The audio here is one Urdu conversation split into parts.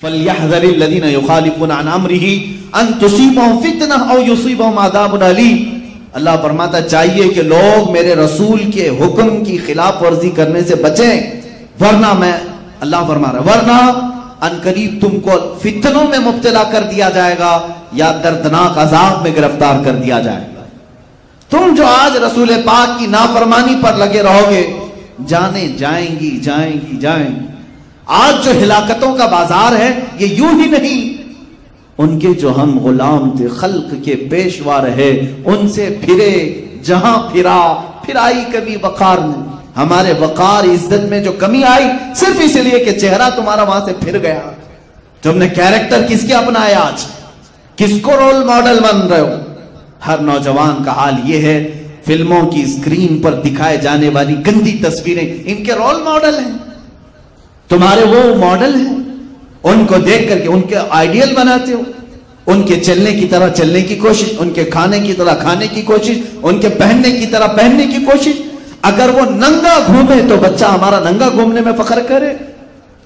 فَلْيَحْذَرِ الَّذِينَ يُخَالِفُونَ عَنْ أَمْرِهِ أَن تُصِيبَهُمْ فِتْنَةٌ أَوْ يُصِيبَهُمْ عَذَابٌ أَلِيمٌ۔ اللہ فرماتا چاہیے کہ لوگ میرے رسول کے حکم کی خلاف ورزی کرنے سے بچیں۔ ورنہ میں، اللہ فرما رہا ورنہ ان قریب تم کو فتنوں میں مبتلا کر دیا جائے گا یا دردناک عذاب میں گرفتار کر دیا جائے گا۔ تم جو آج رسول پاک کی نافرمانی پر لگے رہو گے، جانے جائیں گی جائیں گی جائیں گی۔ آج جو ہلاکتوں کا بازار ہے، یہ یوں ہی نہیں۔ ان کے جو ہم غلام تھے خلق کے پیشوا رہے ان سے پھرے، جہاں پھرا پھر آئی کبھی وقار میں ہمارے وقار عزت میں جو کمی آئی، صرف اس لیے کہ چہرہ تمہارا وہاں سے پھر گیا۔ تم نے کیریکٹر کس کے اپنایا آج؟ کس کو رول ماڈل بن رہے ہو؟ ہر نوجوان کا حال یہ ہے، فلموں کی اسکرین پر دکھائے جانے والی گندی تصویریں ان کے رول ماڈل ہیں۔ تمہارے وہ ماڈل ہیں۔ ان کو دیکھ کر کے ان کے آئیڈیل بناتے ہو۔ ان کے چلنے کی طرح چلنے کی کوشش، ان کے کھانے کی طرح کھانے کی کوشش، ان کے پہننے کی طرح پہننے کی کوشش۔ اگر وہ ننگا گھومے تو بچہ ہمارا ننگا گھومنے میں فخر کرے۔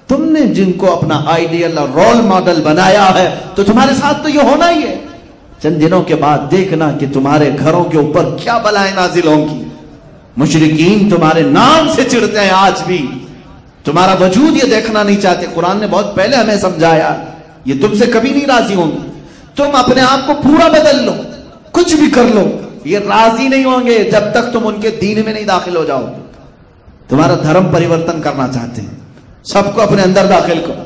تم نے جن کو اپنا آئیڈیل اور رول ماڈل بنایا ہے، تو تمہارے ساتھ تو یہ ہونا ہی ہے۔ چند دنوں کے بعد دیکھنا کہ تمہارے گھروں کے اوپر کیا بلائیں نازل ہوں گی۔ مشرقین تمہارے نام سے چڑھتے ہیں آج بھی۔ تمہارا وجود یہ دیکھنا نہیں چاہتے۔ قرآن نے بہت پہلے ہمیں سمجھایا۔ یہ تم سے کبھی نہیں راضی ہوں۔ گے تم اپنے آپ کو پورا بدل لو۔ کچھ بھی کر لو۔ یہ راضی نہیں ہوں گے جب تک تم ان کے دین میں نہیں داخل ہو جاؤ۔ تمہارا دھرم پریورتن کرنا چاہتے ہیں۔ سب کو اپنے اندر داخل کرو۔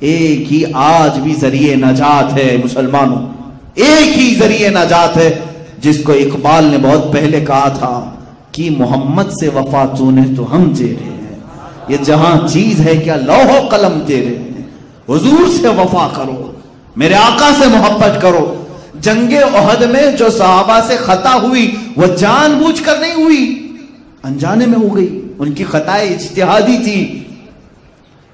ایک ہی آج بھی ذریعے نجات ہے مسلمانوں۔ ایک ہی ذریعے نجات ہے۔ جس کو اقبال نے بہت پہلے کہا تھا کہ محمد سے وفا چونے تو ہم تیرے ہیں یہ جہاں چیز ہے کیا لوہ و قلم تیرے ہیں حضور سے وفا کرو، میرے آقا سے محبت کرو۔ جنگ عہد میں جو صحابہ سے خطا ہوئی، وہ جان بوجھ کر نہیں ہوئی۔ انجانے میں ہو گئی۔ ان کی خطائیں اجتہادی تھی۔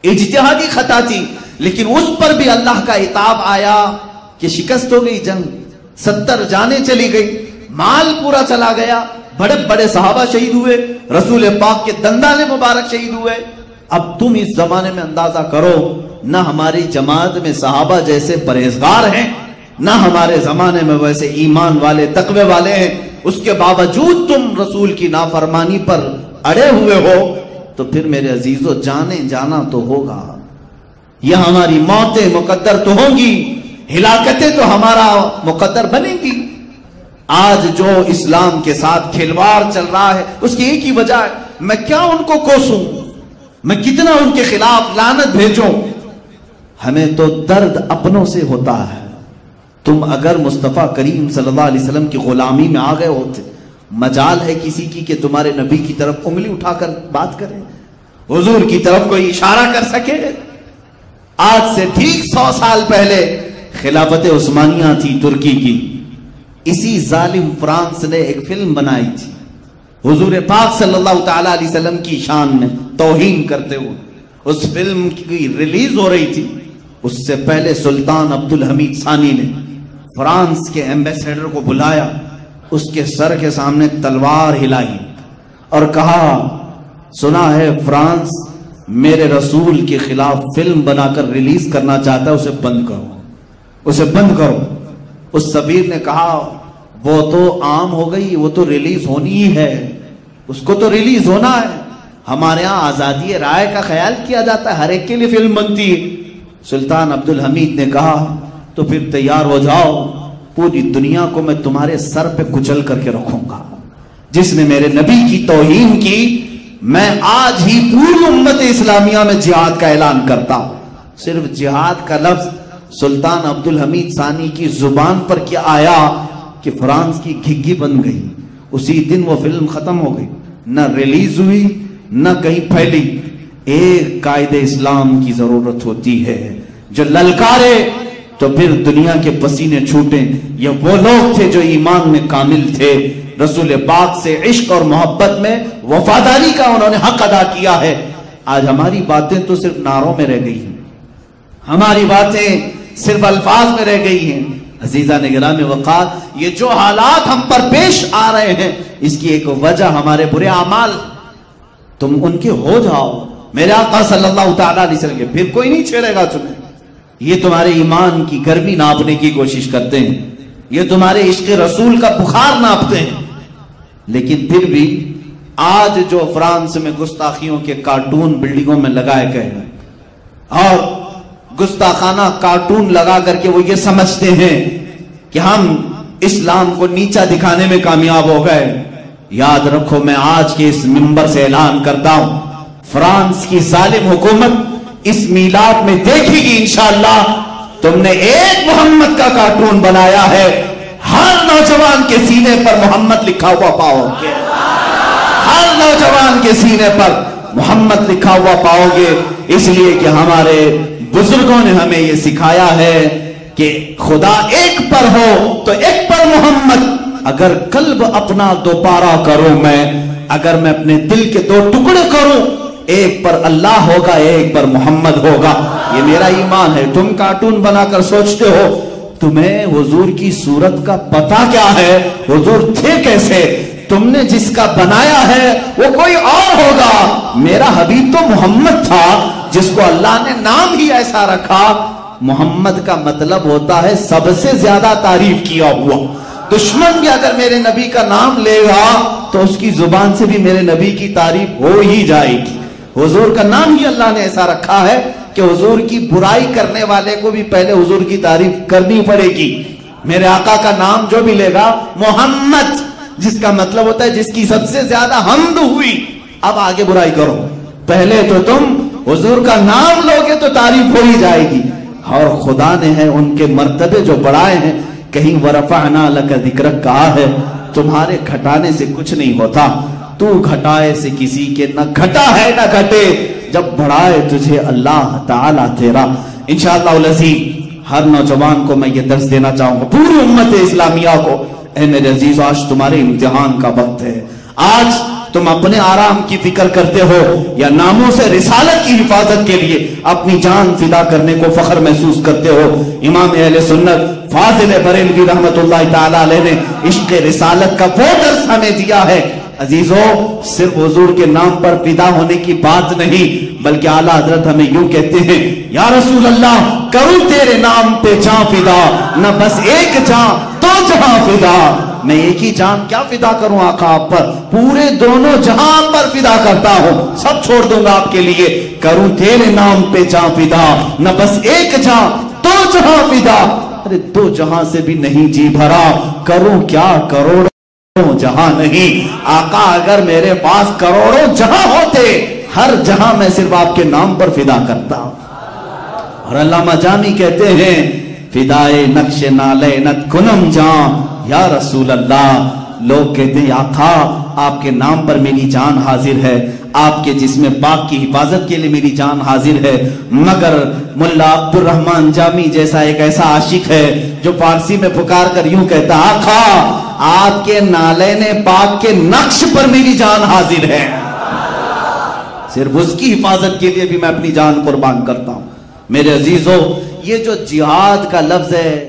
اجتہادی خطا تھی۔ لیکن اس پر بھی اللہ کا اتاب آیا کہ شکست ہو گئی، جنگ ستر جانے چلی گئی، مال پورا چلا گیا۔ بڑے بڑے صحابہ شہید ہوئے، رسول پاک کے دندانے مبارک شہید ہوئے۔ اب تم اس زمانے میں اندازہ کرو، نہ ہماری جماعت میں صحابہ جیسے پرہیزگار ہیں، نہ ہمارے زمانے میں ویسے ایمان والے، تقوی والے ہیں۔ اس کے باوجود تم رسول کی نافرمانی پر اڑے ہوئے ہو، تو پھر میرے عزیزو جانے جانا تو ہوگا۔ یہ ہماری موتیں مقدر تو ہوں گی، ہلاکتیں تو ہمارا مقدر بنے گی۔ آج جو اسلام کے ساتھ کھلواڑ چل رہا ہے، اس کی ایک ہی وجہ ہے، میں کیا ان کو کوسوں؟ میں کتنا ان کے خلاف لانت بھیجوں؟ ہمیں تو درد اپنوں سے ہوتا ہے۔ تم اگر مصطفیٰ کریم صلی اللہ علیہ وسلم کی غلامی میں آ گئے ہوتے، مجال ہے کسی کی کہ تمہارے نبی کی طرف انگلی اٹھا کر بات کرے حضور کی طرف کوئی اشارہ کر سکے۔ آج سے ٹھیک سو سال پہلے خلافت عثمانیہ تھی ترکی کی۔ اسی ظالم فرانس نے ایک فلم بنائی تھی۔ حضور پاک صلی اللہ تعالی علیہ وسلم کی شان میں توہین کرتے ہوئے۔ اس فلم کی ریلیز ہو رہی تھی۔ اس سے پہلے سلطان عبد الحمید ثانی نے فرانس کے ایمبیسیڈر کو بلایا۔ اس کے سر کے سامنے تلوار ہلائی اور کہا، سنا ہے فرانس، میرے رسول کے خلاف فلم بنا کر ریلیز کرنا چاہتا ہے، اسے بند کرو۔ اسے بند کرو۔ اس سبیر نے کہا، وہ تو عام ہو گئی، وہ تو ریلیز ہونی ہی ہے۔ اس کو تو ریلیز ہونا ہے۔ ہمارے ہاں آزادی رائے کا خیال کیا جاتا ہے، ہر ایک کے لیے فلم بنتی ہے۔ سلطان عبد الحمید نے کہا، تو پھر تیار ہو جاؤ، پوری دنیا کو میں تمہارے سر پہ کچل کر کے رکھوں گا۔ جس نے میرے نبی کی توہین کی، میں آج ہی پوری امت اسلامیہ میں جہاد کا اعلان کرتا ہوں۔ صرف جہاد کا لفظ سلطان عبد الحمید ثانی کی زبان پر کیا آیا کہ فرانس کی گھگی بن گئی؟ اسی دن وہ فلم ختم ہو گئی۔ نہ ریلیز ہوئی، نہ کہیں پھیلی۔ ایک قائد اسلام کی ضرورت ہوتی ہے۔ جو للکارے، تو پھر دنیا کے پسینے چھوٹیں۔ یہ وہ لوگ تھے جو ایمان میں کامل تھے۔ رسول پاک سے عشق اور محبت میں وفاداری کا انہوں نے حق ادا کیا ہے۔ آج ہماری باتیں تو صرف ناروں میں رہ گئی ہیں۔ ہماری باتیں صرف الفاظ میں رہ گئی ہیں۔ عزیزہ نگران وقار، یہ جو حالات ہم پر پیش آ رہے ہیں، اس کی ایک وجہ ہمارے برے اعمال۔ تم ان کے ہو جاؤ۔ میرے آقا صلی اللہ تعالیٰ علیہ وسلم کے پھر کوئی نہیں چھیڑے گا تمہیں۔ یہ تمہارے ایمان کی گرمی ناپنے کی کوشش کرتے ہیں۔ یہ تمہارے عشق رسول کا بخار ناپتے ہیں۔ لیکن پھر بھی آج جو فرانس میں گستاخیوں کے کارٹون بلڈنگوں میں لگائے گئے ہیں۔ اور گستاخانہ کارٹون لگا کر کے وہ یہ سمجھتے ہیں کہ ہم اسلام کو نیچا دکھانے میں کامیاب ہو گئے۔ یاد رکھو میں آج کے اس ممبر سے اعلان کرتا ہوں، فرانس کی ظالم حکومت اس میلاد میں دیکھے گی انشاءاللہ۔ تم نے ایک محمد کا کارٹون بنایا ہے۔ ہر نوجوان کے سینے پر محمد لکھا ہوا پاؤ گے ہر نوجوان کے سینے پر محمد لکھا ہوا پاؤ گے۔ اس لیے کہ ہمارے بزرگوں نے ہمیں یہ سکھایا ہے کہ خدا ایک پر ہو تو ایک پر محمد۔ اگر قلب اپنا دوبارہ کروں میں، اگر میں اپنے دل کے دو ٹکڑے کروں، ایک پر اللہ ہوگا، ایک پر محمد ہوگا۔ یہ میرا ایمان ہے۔ تم کارٹون بنا کر سوچتے ہو، تمہیں حضور کی صورت کا پتا کیا ہے؟ حضور تھے کیسے؟ تم نے جس کا بنایا ہے وہ کوئی اور ہوگا۔ میرا حبیب تو محمد تھا جس کو اللہ نے نام ہی ایسا رکھا۔ محمد کا مطلب ہوتا ہے سب سے زیادہ تعریف کیا ہوا۔ دشمن بھی اگر میرے نبی کا نام لے گا تو اس کی زبان سے بھی میرے نبی کی تعریف ہو ہی جائے گی۔ حضور کا نام ہی اللہ نے ایسا رکھا ہے کہ حضور کی برائی کرنے والے کو بھی پہلے حضور کی تعریف کرنی پڑے گی۔ میرے آقا کا نام جو بھی لے گا، محمد۔ جس کا مطلب ہوتا ہے جس کی سب سے زیادہ حمد ہوئی، اب آگے برائی کرو۔ پہلے تو تم حضور کا نام لوگے تو تعریف ہو ہی جائے گی۔ اور خدا نے ہے ان کے مرتبے جو بڑھائے ہیں، کہیں ورفعنا لکا ذکر کہا ہے، تمہارے گھٹانے سے کچھ نہیں ہوتا۔ تو گھٹائے سے کسی کے نہ گھٹا ہے، نہ گھٹے۔ جب بڑھائے تجھے اللہ تعالیٰ تیرا۔ انشاءاللہ العزیز، ہر نوجوان کو میں یہ درس دینا چاہوں گا، پوری امت اسلامیہ کو۔ اے میرے عزیز، آج تمہارے امتحان کا وقت ہے۔ آج تم اپنے آرام کی فکر کرتے ہو یا ناموں سے رسالت کی حفاظت کے لیے اپنی جان فدا کرنے کو فخر محسوس کرتے ہو؟ امام اہل سنت فاضل بریلوی رحمت اللہ تعالی علیہ نے عشق رسالت کا وہ درس ہمیں دیا ہے۔ عزیزو، صرف حضور کے نام پر فدا ہونے کی بات نہیں، بلکہ اعلیٰ حضرت ہمیں یوں کہتے ہیں، یا رسول اللہ کروں تیرے نام پہ جان فدا، نہ بس ایک جان تو جہاں فدا۔ میں ایک ہی جان کیا فدا کروں آقا آپ پر؟ پورے دونوں جہاں پر فدا کرتا ہوں۔ سب چھوڑ دوں گا آپ کے لیے۔ کروں تیرے نام پہ جان فدا۔ نہ بس ایک جان تو جہاں فدا۔ ارے، دو جہاں سے بھی نہیں جی بھرا۔ کروں کیا؟ کروڑ جہاں نہیں۔ آقا، اگر میرے پاس کروڑوں جہاں ہوتے، ہر جہاں میں صرف آپ کے نام پر فدا کرتا۔ اور علامہ جامی کہتے ہیں فدائے نقش نالینت کنم جان یا رسول اللہ، لوگ کہتے ہیں، آقا، آپ کے نام پر میری جان حاضر ہے۔ آپ کے جسم پاک کی حفاظت کے لیے میری جان حاضر ہے۔ مگر ملا عبد الرحمن جامی جیسا ایک ایسا عاشق ہے جو فارسی میں پکار کر یوں کہتا، آقا، آپ کے نالین پاک کے نقش پر میری جان حاضر ہے۔ صرف اس کی حفاظت کے لیے بھی میں اپنی جان قربان کرتا ہوں۔ میرے عزیزو یہ جو جہاد کا لفظ ہے